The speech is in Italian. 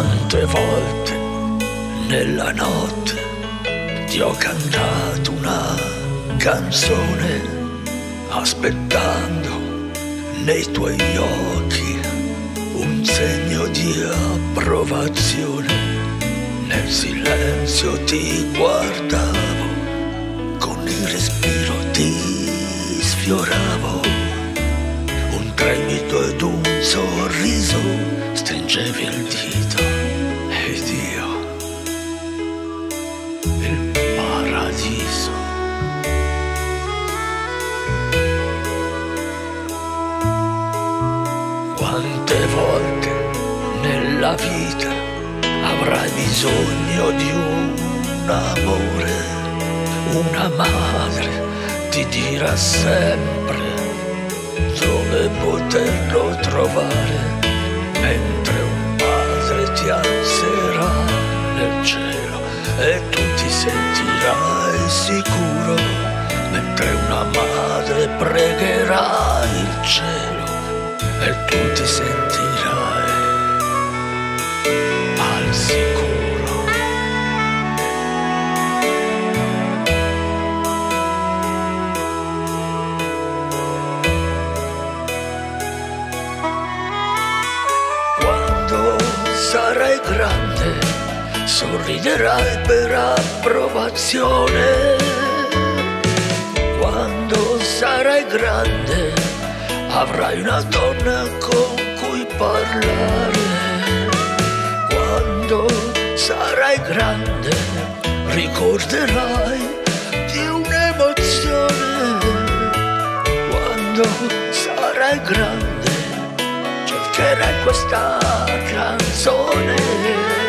Quante volte nella notte ti ho cantato una canzone aspettando nei tuoi occhi un segno di approvazione. Nel silenzio ti guardavo, con il respiro ti sfioravo, un tremito ed un sorriso stringevi il dito Quante volte nella vita avrai bisogno di un amore, una madre ti dirà sempre dove poterlo trovare, mentre un padre ti alzerà nel cielo e tu ti sentirai sicuro, mentre una madre pregherà il cielo e tu ti sentirai al. Quando sarai grande, sorriderai per approvazione. Quando sarai grande, avrai una donna con cui parlare. Quando sarai grande, ricorderai di un'emozione. Quando sarai grande, cercherai questa canzone.